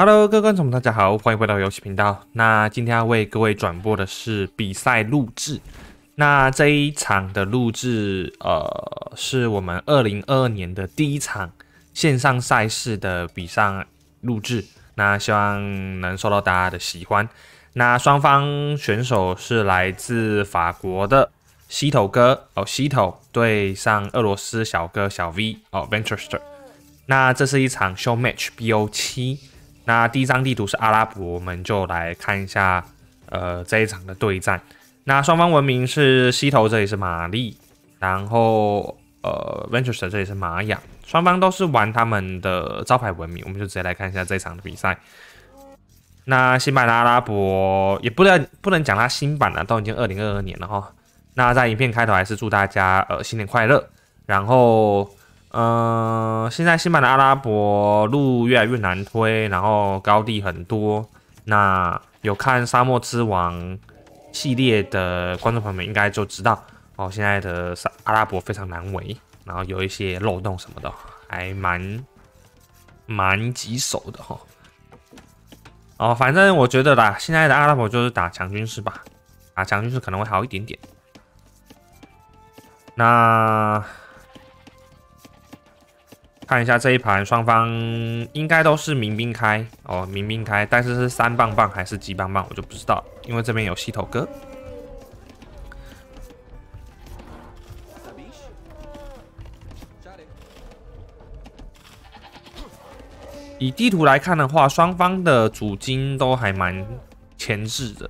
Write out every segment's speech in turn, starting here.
Hello，各位观众大家好，欢迎回到游戏频道。那今天要为各位转播的是比赛录制。那这一场的录制，呃，是我们二零二二年的第一场线上赛事的比赛录制。那希望能受到大家的喜欢。那双方选手是来自法国的西头哥哦，西头对上俄罗斯小哥小 V 哦，Venturester。那这是一场 Show Match BO 七。那第一张地图是阿拉伯，我们就来看一下，呃，这一场的对战。那双方文明是西头，这里是玛丽，然后呃，Venture 这里是玛雅，双方都是玩他们的招牌文明，我们就直接来看一下这一场的比赛。那新版的阿拉伯也不能不能讲它新版了，都已经二零二二年了哈。那在影片开头还是祝大家呃新年快乐，然后。嗯，现在新版的阿拉伯路越来越难推，然后高地很多。那有看《沙漠之王》系列的观众朋友们应该就知道哦，现在的沙阿拉伯非常难围，然后有一些漏洞什么的，还蛮蛮棘手的哈。哦，反正我觉得啦，现在的阿拉伯就是打强军师吧，打强军师可能会好一点点。那。看一下这一盘，双方应该都是民兵开哦，民兵开，但是是三棒棒还是几棒棒，我就不知道，因为这边有西头哥。以地图来看的话，双方的主金都还蛮前置的，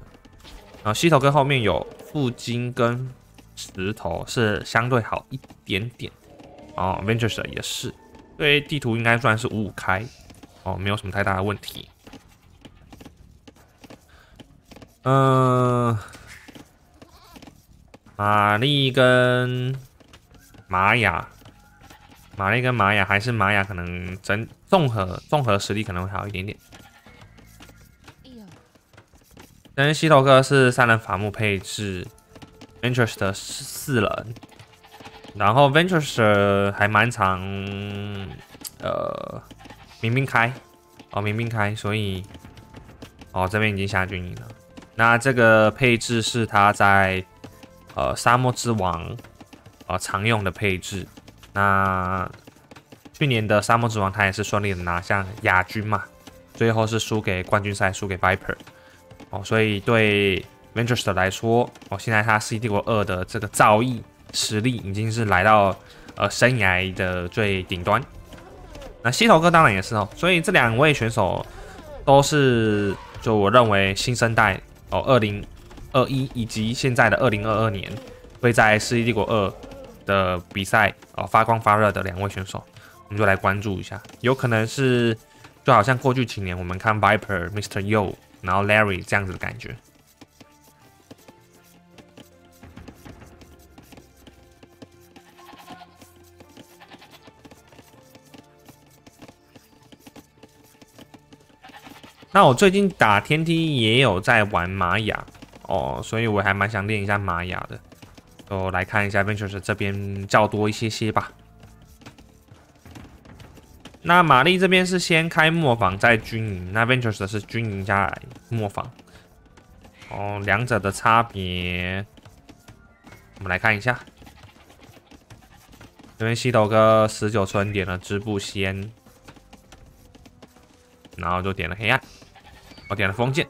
然后西头哥后面有副金跟石头是相对好一点点哦，Ventures 也是。对地图应该算是五五开哦，没有什么太大的问题。嗯，玛丽跟玛雅，玛丽跟玛雅还是玛雅可能整综合综合实力可能会好一点点。但是西头哥是三人伐木配置，Interest 的四人。然后 Ventures 还蛮长，呃，明明开，哦，明明开，所以，哦，这边已经下军营了。那这个配置是他在，呃，沙漠之王，呃，常用的配置。那去年的沙漠之王他也是顺利的拿下亚军嘛，最后是输给冠军赛，输给 Viper。哦，所以对 Ventures 来说，哦，现在他 C 帝国二的这个造诣。实力已经是来到呃生涯的最顶端，那西头哥当然也是哦，所以这两位选手都是就我认为新生代哦，二零二一以及现在的二零二二年会在《世纪帝国二》的比赛哦发光发热的两位选手，我们就来关注一下，有可能是就好像过去几年我们看 Viper、Mr. Yo，然后 Larry 这样子的感觉。那我最近打天梯也有在玩玛雅哦，所以我还蛮想练一下玛雅的。就来看一下 Ventures 这边较多一些些吧。那玛丽这边是先开磨坊再军营，那 Ventures 是军营加磨坊。哦，两者的差别，我们来看一下。这边西头哥十九村点了织布仙，然后就点了黑暗。我点了封建，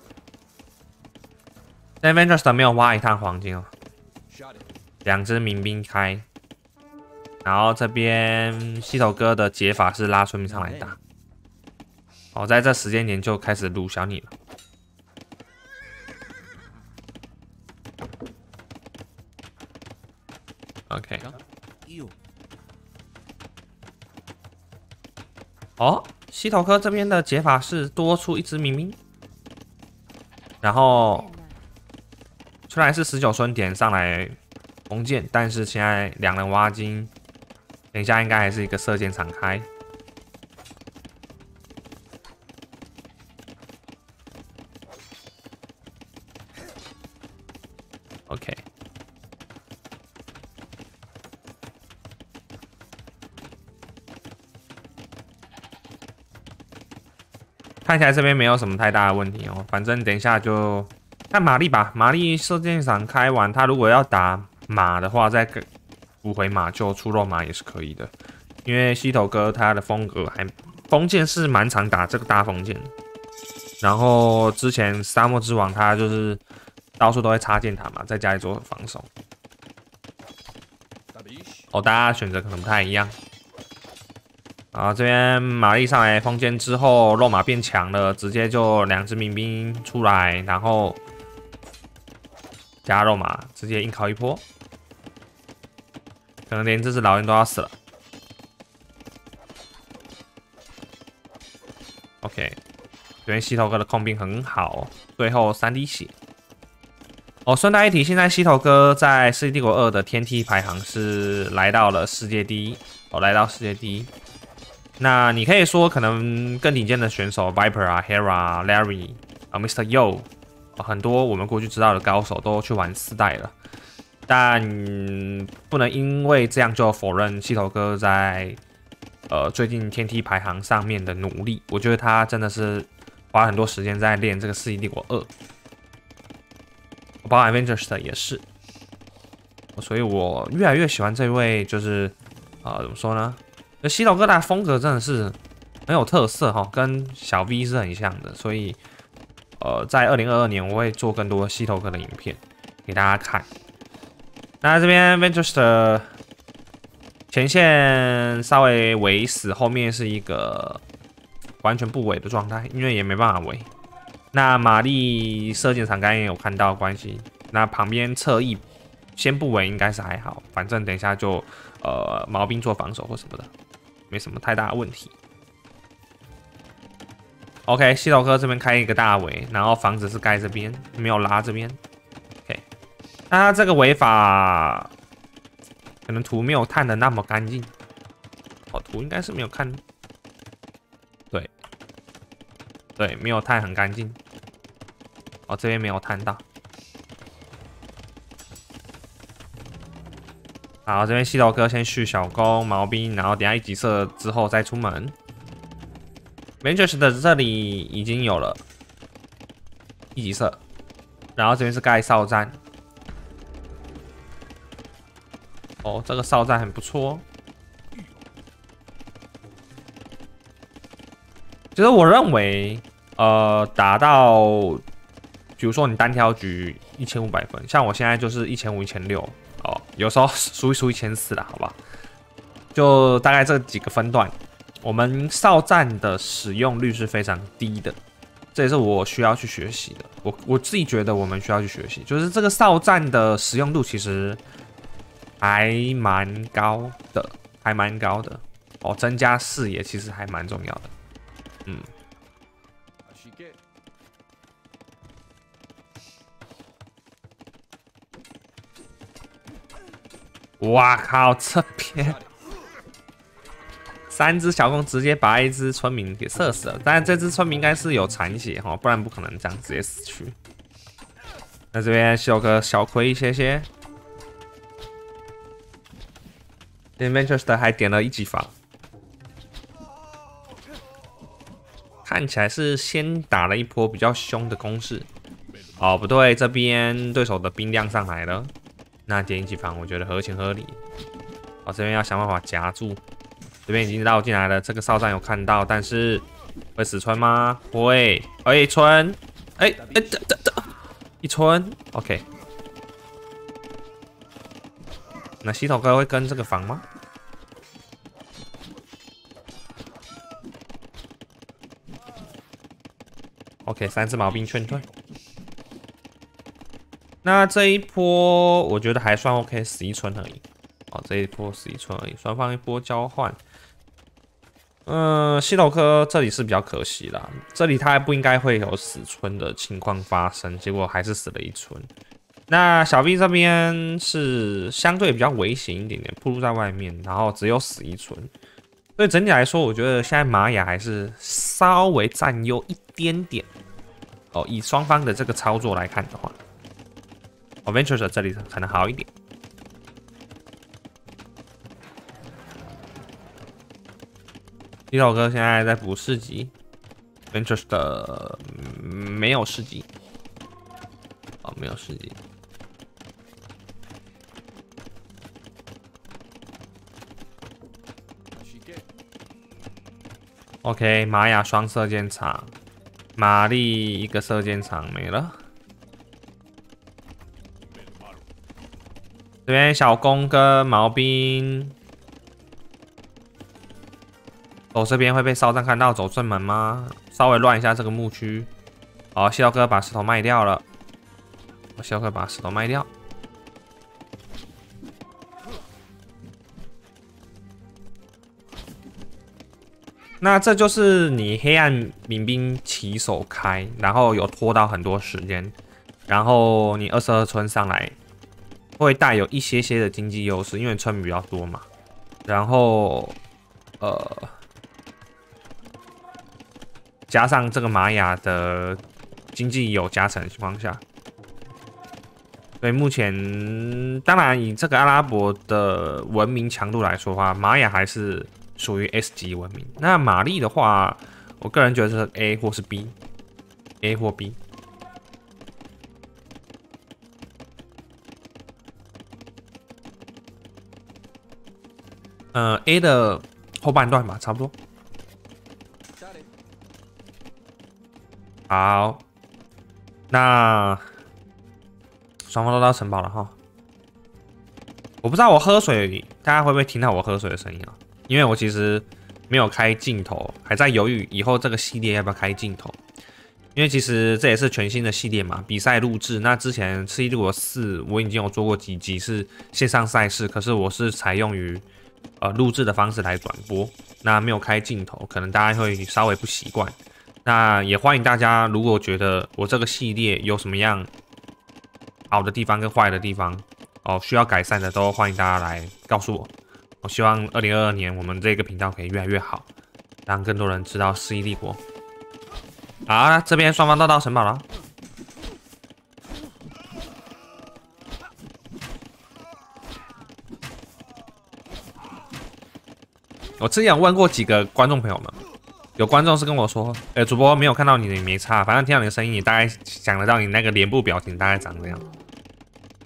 但 Ventures 没有挖一趟黄金哦。两只民兵开，然后这边西头哥的解法是拉村民上来打。哦，在这时间点就开始撸小你了。OK。哦，西头哥这边的解法是多出一只民兵。然后，虽然是十九村点上来弓箭，但是现在两人挖金，等一下应该还是一个射箭敞开。看起来这边没有什么太大的问题哦。反正等一下就看玛丽吧。玛丽射箭场开完，他如果要打马的话，再补回马就出肉马也是可以的。因为西头哥他的风格还封建是蛮常打这个大封建，然后之前沙漠之王他就是到处都会插箭塔嘛，在家里做防守。哦，大家选择可能不太一样。啊，这边玛丽上来封建之后，肉马变强了，直接就两只民兵出来，然后加肉马，直接硬靠一波，可能连这只老鹰都要死了。OK，这边西头哥的控兵很好，最后三滴血。哦，顺带一提，现在西头哥在《世纪帝国二》的天梯排行是来到了世界第一，哦，来到世界第一。那你可以说，可能更顶尖的选手 Viper 啊、Hera、Larry 啊、Mr. Yo，很多我们过去知道的高手都去玩四代了，但不能因为这样就否认西头哥在呃最近天梯排行上面的努力。我觉得他真的是花很多时间在练这个《世纪帝国二》，包括 Avengers 的也是，所以我越来越喜欢这位，就是啊，怎么说呢？那西头哥的风格真的是很有特色哈，跟小 V 是很像的，所以呃，在二零二二年我会做更多西头哥的影片给大家看。那这边 Ventures 的前线稍微围死，后面是一个完全不围的状态，因为也没办法围。那玛丽射箭场刚刚也有看到关系，那旁边侧翼先不围应该是还好，反正等一下就呃毛兵做防守或什么的。没什么太大问题。OK，西头哥这边开一个大围，然后房子是盖这边，没有拉这边。OK，那他这个围法可能图没有探的那么干净。哦，图应该是没有看。对，对，没有探很干净。哦，这边没有探到。好，这边西头哥先续小弓毛兵，然后等下一级射之后再出门。Ventures 的这里已经有了一级射，然后这边是盖哨站。哦，这个哨站很不错。其实我认为，呃，打到比如说你单挑局一千五百分，像我现在就是一千五、一千六。有时候输一输一千四了，好吧？就大概这几个分段，我们哨站的使用率是非常低的，这也是我需要去学习的。我我自己觉得我们需要去学习，就是这个哨站的使用度其实还蛮高的，还蛮高的哦。增加视野其实还蛮重要的，嗯。哇靠！这边三只小弓直接把一只村民给射死了，但这只村民应该是有残血哈，不然不可能这样直接死去。那这边小哥小亏一些些。这边 Manchester 还点了一级房，看起来是先打了一波比较凶的攻势。哦，不对，这边对手的兵量上来了。那点一级房，我觉得合情合理。我这边要想办法夹住，这边已经绕进来了。这个哨站有看到，但是会死村吗？会，哎村，哎哎等等等，一村，OK。那西头哥会跟这个房吗？OK，三只毛兵劝退。那这一波我觉得还算 OK，十一村而已。哦，这一波十一村而已，双方一波交换。嗯，西头科这里是比较可惜啦，这里他不应该会有死村的情况发生，结果还是死了一村。那小 B 这边是相对比较危险一点点，暴露在外面，然后只有死一村。所以整体来说，我觉得现在玛雅还是稍微占优一点点。哦，以双方的这个操作来看的话。Adventures 这里可能好一点。李老哥现在在补四级，Ventures 的没有四级，哦，没有四级。OK，玛雅双射箭场，玛丽一个射箭场没了。这边小弓跟毛兵，走这边会被哨站看到，走正门吗？稍微乱一下这个墓区。好，谢哥把石头卖掉了。谢哥把石头卖掉。那这就是你黑暗民兵起手开，然后有拖到很多时间，然后你二十二村上来会带有一些些的经济优势，因为村民比较多嘛。然后，呃，加上这个玛雅的经济有加成的情况下，所以目前当然以这个阿拉伯的文明强度来说的话，玛雅还是。属于 S 级文明。那玛丽的话，我个人觉得是 A 或是 B，A 或 B。呃，A 的后半段吧，差不多。好，那双方都到城堡了哈。我不知道我喝水，大家会不会听到我喝水的声音啊？因为我其实没有开镜头，还在犹豫以后这个系列要不要开镜头。因为其实这也是全新的系列嘛，比赛录制。那之前《吃鸡国四》我已经有做过几集是线上赛事，可是我是采用于呃录制的方式来转播，那没有开镜头，可能大家会稍微不习惯。那也欢迎大家，如果觉得我这个系列有什么样好的地方跟坏的地方哦，需要改善的，都欢迎大家来告诉我。我希望二零二二年我们这个频道可以越来越好，让更多人知道世纪帝国。好，这边双方都到城堡了。我之前有问过几个观众朋友们，有观众是跟我说：“哎，主播没有看到你你没差，反正听到你的声音，你大概想得到你那个脸部表情大概长这样，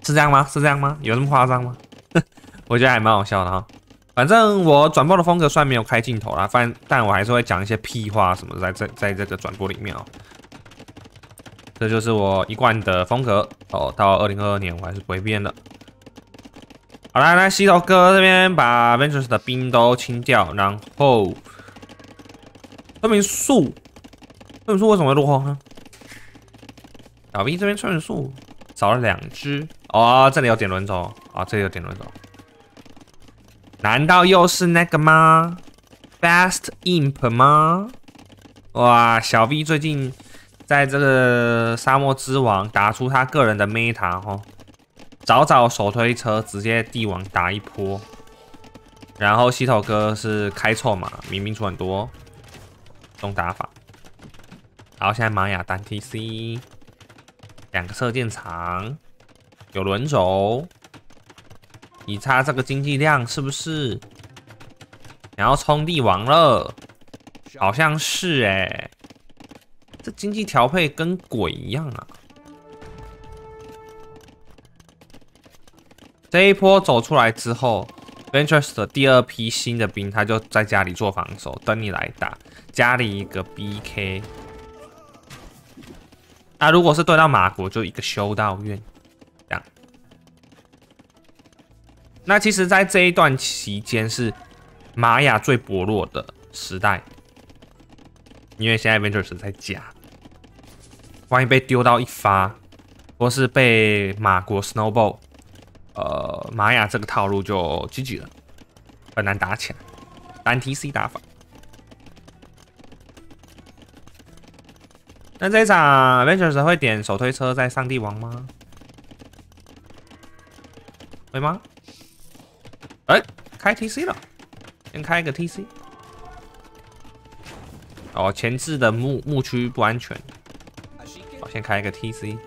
是这样吗？是这样吗？有这么夸张吗？我觉得还蛮好笑的哈。”反正我转播的风格虽然没有开镜头啦，反但我还是会讲一些屁话什么在在在这个转播里面哦。这就是我一贯的风格哦，到二零二二年我还是不会变的。好来来，洗头哥这边把 Ventures 的兵都清掉，然后村民树，村民树为什么会落后呢？小 V 这边村民树少了两只哦，这里有点轮轴啊，这里有点轮轴。难道又是那个吗？Fast Imp 吗？哇，小 V 最近在这个沙漠之王打出他个人的 meta 哈，早早手推车直接帝王打一波，然后洗头哥是开错马，明明出很多这种打法，然后现在玛雅单 TC，两个射箭场，有轮轴。你差这个经济量是不是？然后冲帝王了，好像是哎，这经济调配跟鬼一样啊！这一波走出来之后，Ventures 的第二批新的兵，他就在家里做防守，等你来打。家里一个 BK，那如果是对到马国，就一个修道院。这样那其实，在这一段期间是玛雅最薄弱的时代，因为现在 Ventures 在家，万一被丢到一发，或是被马国 Snowball，呃，玛雅这个套路就 GG 了，很难打起来，单 TC 打法。那这一场 Avengers 会点手推车在上帝王吗？会吗？哎，开 TC 了，先开一个 TC。哦，前置的牧牧区不安全。好，先开一个 TC。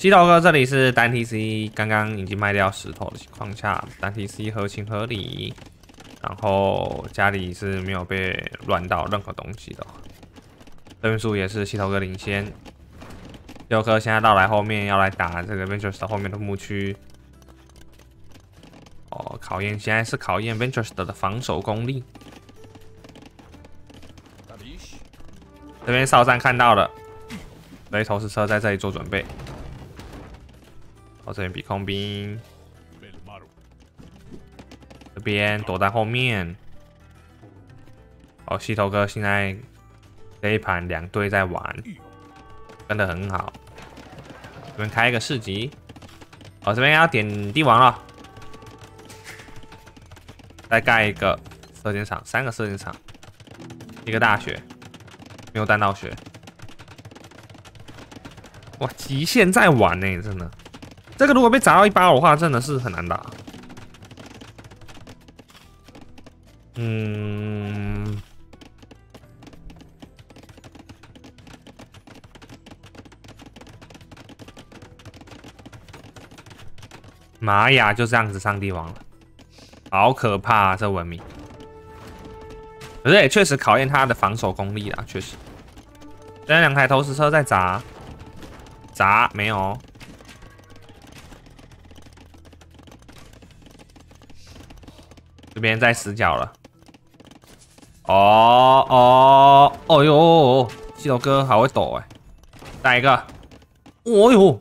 鸡头哥这里是单 TC，刚刚已经卖掉石头的情况下，单 TC 合情合理。然后家里是没有被乱到任何东西的，分数也是西头哥领先。六哥现在到来后面要来打这个 Ventures 后面的牧区。哦，考验现在是考验 Ventures 的防守功力。这边哨站看到了，雷投石车在这里做准备。哦，这边比空兵。这边躲在后面。哦，西头哥现在这一盘两队在玩，跟的很好。这边开一个市集。哦，这边要点帝王了。再盖一个射箭场，三个射箭场，一个大学，没有弹道学。哇，极限在玩呢，真的。这个如果被砸到一包的话，真的是很难打。嗯，玛雅就这样子上帝王了，好可怕啊！这文明，可是也确实考验他的防守功力啦，确实。现在两台投石车在砸，砸没有。这边在死角了。哦哦哦哟，西头哥好会抖哎！来一个，哦哟，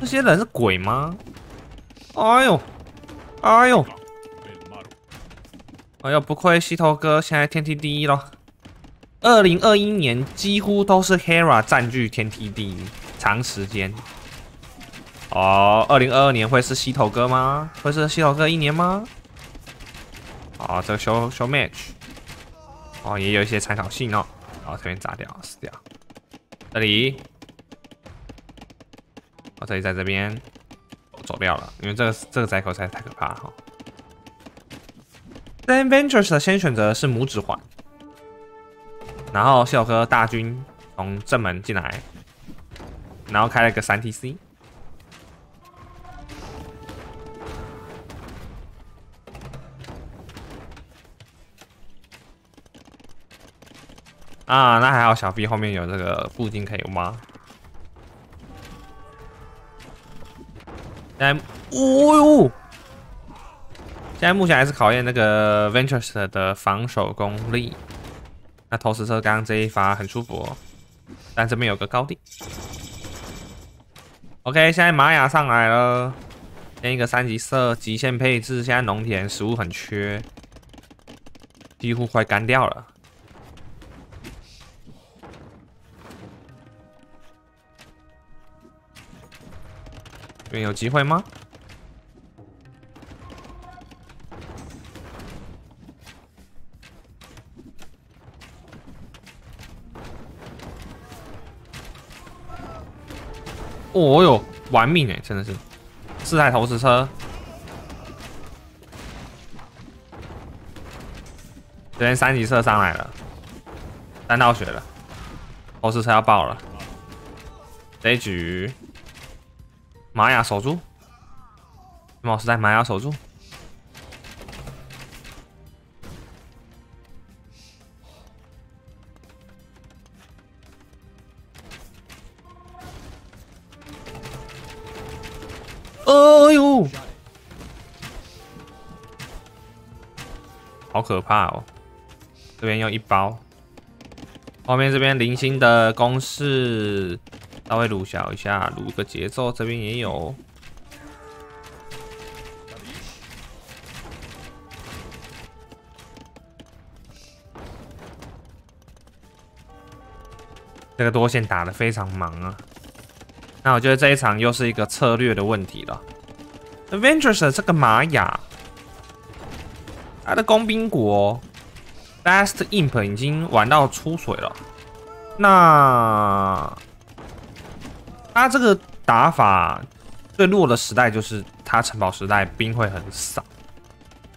这些人是鬼吗？哎呦，哎呦，哎呦，不愧西头哥现在天梯第一了。二零二一年几乎都是 Hera 占据天梯第一，长时间。哦，二零二二年会是西头哥吗？会是西头哥一年吗？好，这个修修 match。哦，也有一些参考性哦。好，这边砸掉，死掉。这里，我这里在这边，我走掉了，因为这个这个窄口实在太可怕了哈。Then Ventures 的先选择是拇指环，然后小哥大军从正门进来，然后开了个三 TC。啊，那还好，小 B 后面有这个布丁可以挖。现在，哦呦！现在目前还是考验那个 Ventures 的防守功力。那投石车刚刚这一发很舒服，但这边有个高地。OK，现在玛雅上来了，先一个三级色极限配置。现在农田食物很缺，几乎快干掉了。这边有机会吗？哦哟，玩命哎，真的是。四台投石车，这边三级射上来了，三道血了，投石车要爆了，这一局。玛雅守住，冒时代玛雅守住。哎呦，好可怕哦！这边又一包，后面这边零星的攻势。稍微撸小一下，撸一个节奏，这边也有。这个多线打的非常忙啊，那我觉得这一场又是一个策略的问题了。Avengers 这个玛雅，他的工兵国 Best Imp 已经玩到出水了，那。他这个打法最弱的时代就是他城堡时代兵会很少，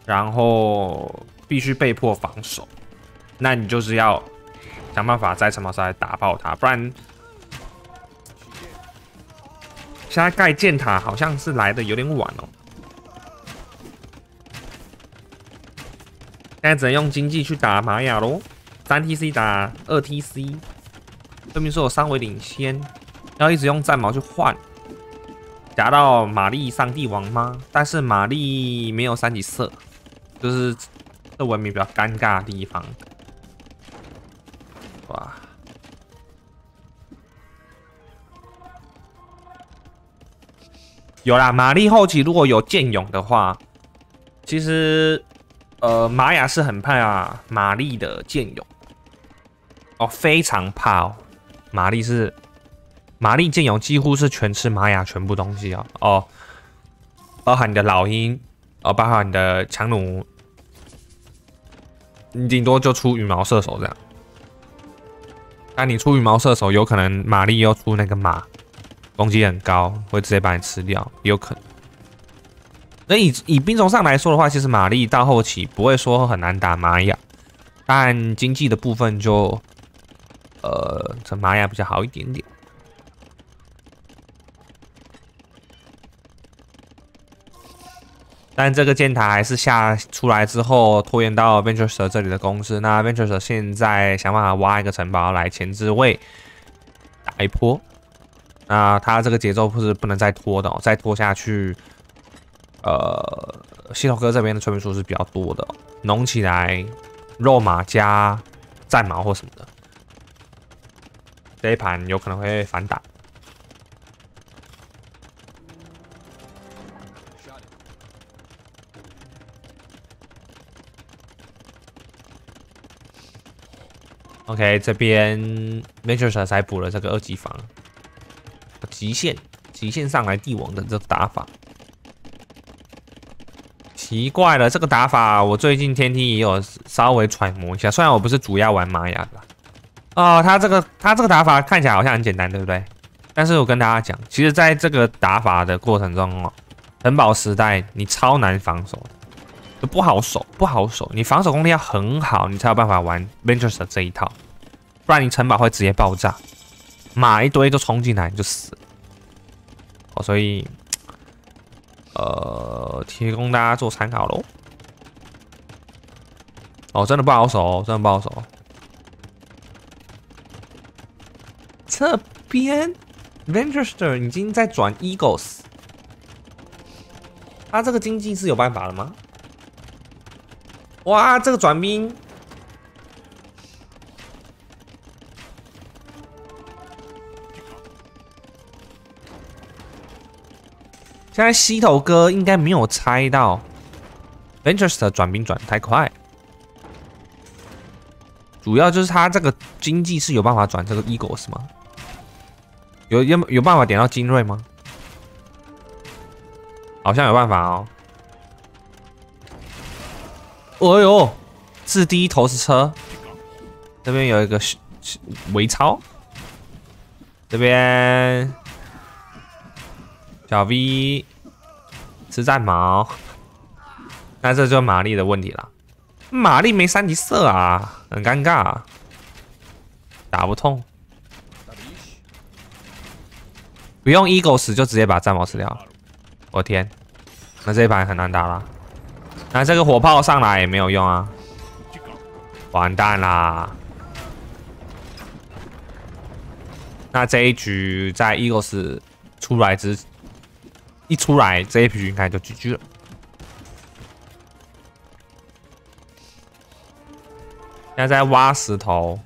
然后必须被迫防守，那你就是要想办法在城堡时代打爆他，不然现在盖箭塔好像是来的有点晚哦。现在只能用经济去打玛雅喽，三 TC 打二 TC，证明说我稍微领先，要一直用战矛去换，夹到玛丽上帝王吗？但是玛丽没有三级色，就是这文明比较尴尬的地方。哇，有啦，玛丽后期如果有剑勇的话，其实。呃，玛雅是很怕玛丽的剑勇哦，非常怕哦。玛丽是玛丽剑勇，几乎是全吃玛雅全部东西哦哦，包含你的老鹰哦，包含你的强弩，你顶多就出羽毛射手这样。那你出羽毛射手，有可能玛丽又出那个马，攻击很高，会直接把你吃掉，有可能。那以以兵种上来说的话，其实玛丽到后期不会说很难打玛雅，但经济的部分就，呃，这玛雅比较好一点点。但这个箭塔还是下出来之后拖延到 Ventures 这里的公司。那 Ventures 现在想办法挖一个城堡来前置位打一波。那他这个节奏不是不能再拖的，再拖下去。呃，系统哥这边的村民数是比较多的，弄起来肉马加战矛或什么的，这一盘有可能会反打。OK，这边 Major 才补了这个二级防，极限极限上来帝王的这打法。奇怪了，这个打法我最近天梯也有稍微揣摩一下，虽然我不是主要玩玛雅的。哦，他这个他这个打法看起来好像很简单，对不对？但是我跟大家讲，其实在这个打法的过程中哦，城堡时代你超难防守，就不好守，不好守。你防守功力要很好，你才有办法玩 Ventures 这一套，不然你城堡会直接爆炸，马一堆就冲进来你就死。哦，所以。呃，提供大家做参考喽。哦，真的不好守，真的不好守。这边 Venturester 已经在转 Eagles，他这个经济是有办法了吗？哇，这个转兵。现在西头哥应该没有猜到，Ventures 转兵转太快，主要就是他这个经济是有办法转这个 Eagles 吗？有有有办法点到精锐吗？好像有办法哦。哦呦，自低投石车，这边有一个微超，这边。小 V 吃战矛，那这就是玛丽的问题了。玛丽没三级色啊，很尴尬，打不痛。不用 Eagles 就直接把战矛吃掉，我天，那这一盘很难打了。那这个火炮上来也没有用啊，完蛋啦。那这一局在 Eagles 出来之。一出来，这一局应该就 GG 了。现在在挖石头，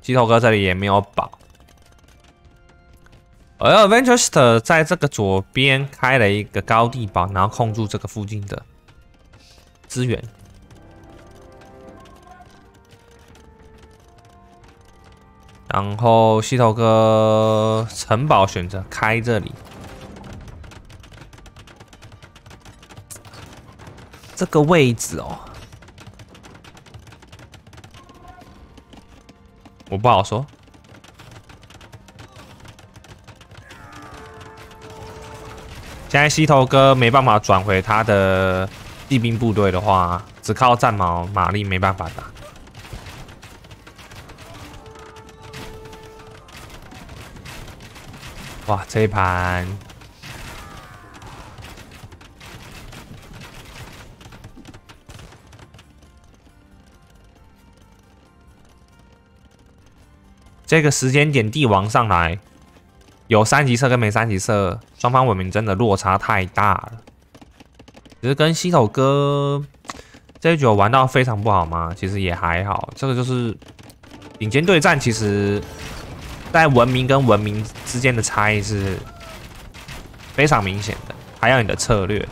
鸡头哥这里也没有宝。而 Venturester 在这个左边开了一个高地堡，然后控住这个附近的资源。然后西头哥城堡选择开这里，这个位置哦，我不好说。现在西头哥没办法转回他的地兵部队的话，只靠战矛马力没办法打。哇，这一盘这个时间点帝王上来，有三级色跟没三级色，双方文明真的落差太大了。只是跟西头哥这一局玩到非常不好吗？其实也还好，这个就是顶尖对战，其实。在文明跟文明之间的差异是非常明显的，还有你的策略。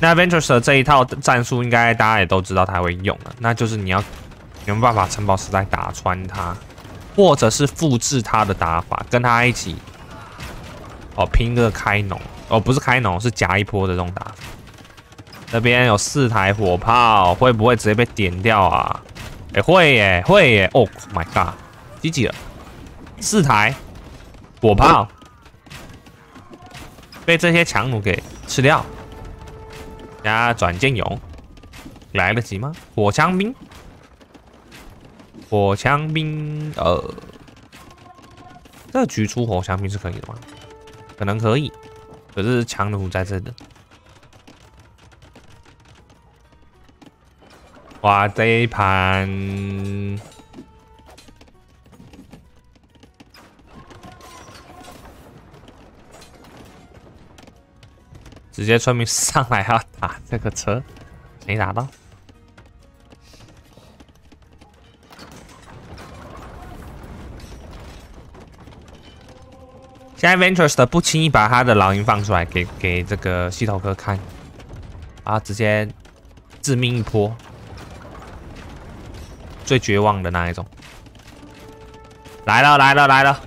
那 Ventures 的这一套战术，应该大家也都知道他会用了，那就是你要有没有办法城堡时代打穿他，或者是复制他的打法，跟他一起哦拼个开农哦，不是开农，是夹一波的这种打法。这边有四台火炮，会不会直接被点掉啊？哎，会耶，会耶！Oh my god，几级了？四台火炮被这些强弩给吃掉，加转剑勇来得及吗？火枪兵，火枪兵，呃，这局出火枪兵是可以的吗？可能可以，可是强弩在这的。哇，这一盘。直接村民上来要打这个车，没打到。现在 Ventures 的不轻易把他的老鹰放出来给给这个西头哥看，啊，直接致命一波，最绝望的那一种。来了来了来了，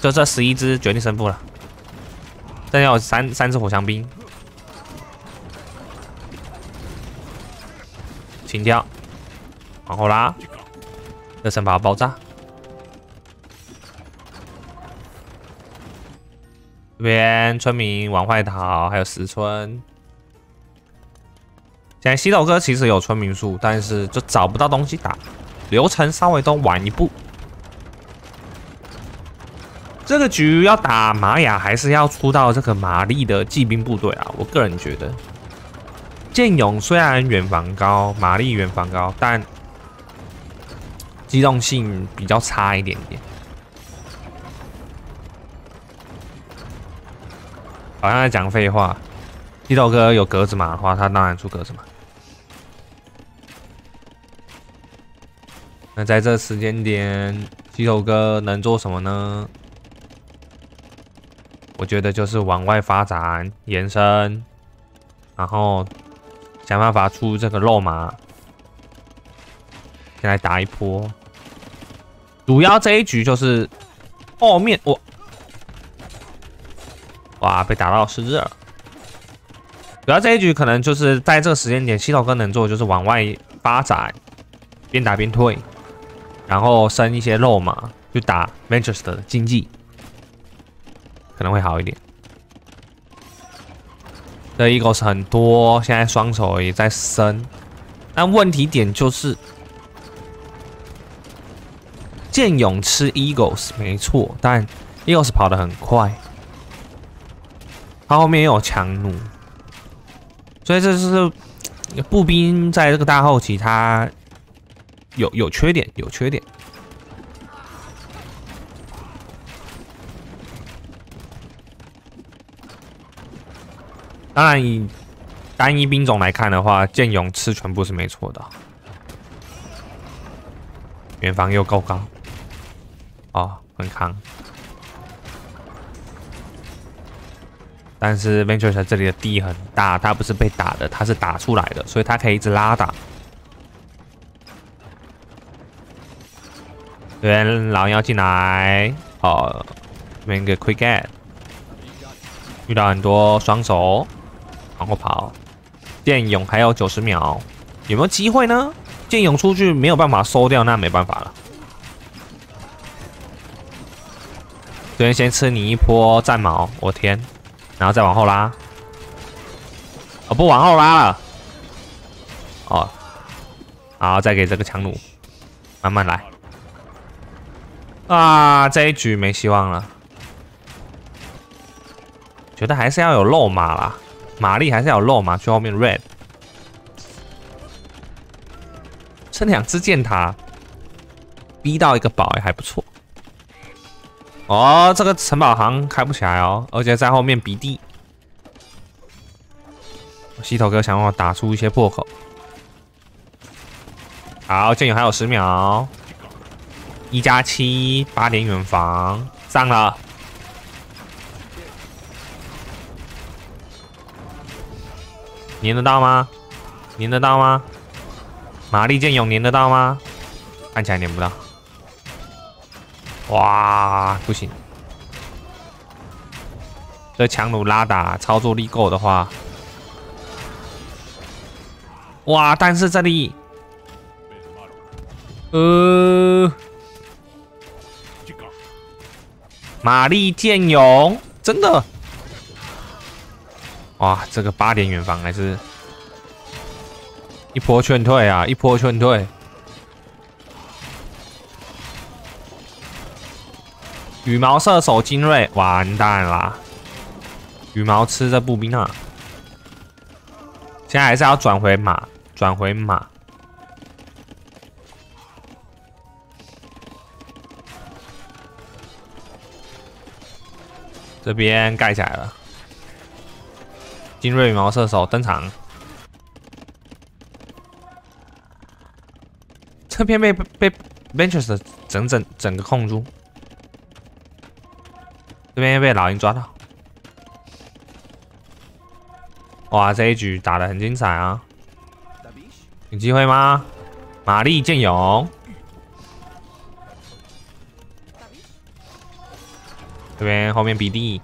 就这十一只决定胜负了，剩下有三三只火枪兵。清掉，往后拉，热身堡爆炸。边村民往外逃，还有石村。现在西斗哥其实有村民数，但是就找不到东西打，流程稍微都晚一步。这个局要打玛雅，还是要出到这个玛丽的骑兵部队啊？我个人觉得。剑勇虽然远防高，玛丽远防高，但机动性比较差一点点。好像在讲废话。地头哥有格子马的话，他当然出格子马。那在这时间点，地头哥能做什么呢？我觉得就是往外发展、延伸，然后。想办法出这个肉马，先来打一波。主要这一局就是后面我，哇，被打到失智了。主要这一局可能就是在这个时间点，西头哥能做就是往外发展，边打边退，然后升一些肉嘛去打 Ventures 的经济，可能会好一点。这 Eagles 很多，现在双手也在升，但问题点就是剑勇吃 Eagles 没错，但 Eagles 跑得很快，他后面又有强弩，所以这是步兵在这个大后期，他有有缺点，有缺点。当然，以单一兵种来看的话，剑勇吃全部是没错的。远防又够高，哦，很扛。但是 Venture 这里的地很大，它不是被打的，它是打出来的，所以它可以一直拉打。这边老妖进来，哦，这边一个 Quick Get，遇到很多双手。往后跑，剑勇还有九十秒，有没有机会呢？剑勇出去没有办法收掉，那没办法了。这边先吃你一波战矛，我天，然后再往后拉。哦，不往后拉了。哦，好，再给这个强弩，慢慢来。啊，这一局没希望了。觉得还是要有肉马啦，马力还是要有肉马去后面 red。这两只箭塔逼到一个宝也还不错。哦，这个城堡行开不起来哦，而且在后面鼻地。西头哥想办法打出一些破口。好，剑友还有十秒，一加七，八点远防上了，粘得到吗？粘得到吗？玛丽剑勇粘得到吗？看起来粘不到。哇，不行！这强弩拉打操作力够的话，哇！但是这里，呃，玛丽剑勇真的，哇！这个八点远防还是一波劝退啊！一波劝退。羽毛射手精锐，完蛋啦！羽毛吃这步兵啊！现在还是要转回马，转回马。这边盖起来了，精锐羽毛射手登场。这边被被 Ventures 整整整个控住。这边又被老鹰抓到，哇！这一局打的很精彩啊，有机会吗？玛丽剑勇，这边后面比利，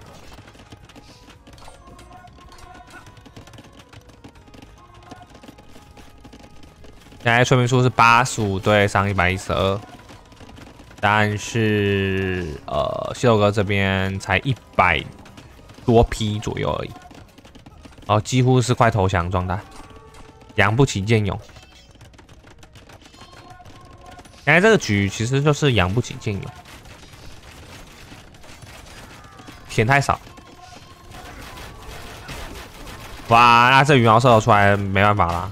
现在说明书是八十五对上一百一十二。但是，呃，西头哥这边才一百多批左右而已，哦，几乎是快投降状态，养不起剑勇。现在这个局其实就是养不起剑勇，钱太少。哇，那这羽毛射手出来没办法啦，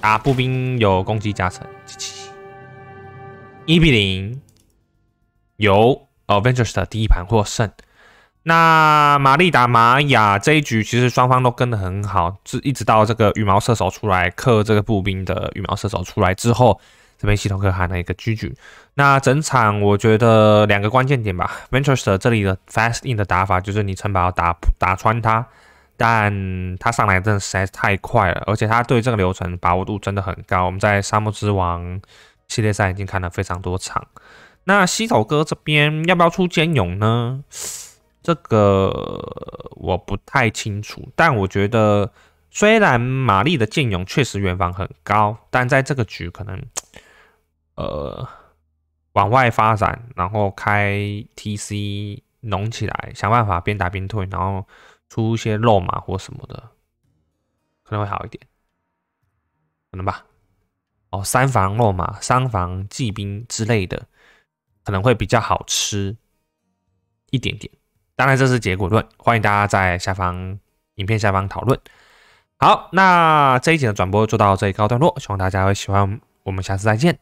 啊，步兵有攻击加成。一比零，由 Avengers 的第一盘获胜。那玛丽打玛雅这一局，其实双方都跟得很好，是一直到这个羽毛射手出来克这个步兵的羽毛射手出来之后，这边系统克喊了一个 GG。那整场我觉得两个关键点吧，Avengers 这里的 Fast In 的打法就是你城堡要打打穿它，但他上来真的实在是太快了，而且他对这个流程把握度真的很高。我们在沙漠之王。系列赛已经看了非常多场，那西头哥这边要不要出兼勇呢？这个我不太清楚，但我觉得虽然玛丽的剑勇确实远防很高，但在这个局可能呃往外发展，然后开 TC 弄起来，想办法边打边退，然后出一些肉马或什么的，可能会好一点，可能吧。三防落马三防骑兵之类的可能会比较好吃一点点。当然这是结果论欢迎大家在下方影片下方讨论。好那这一集的转播做到这一高段落希望大家会喜欢我们下次再见。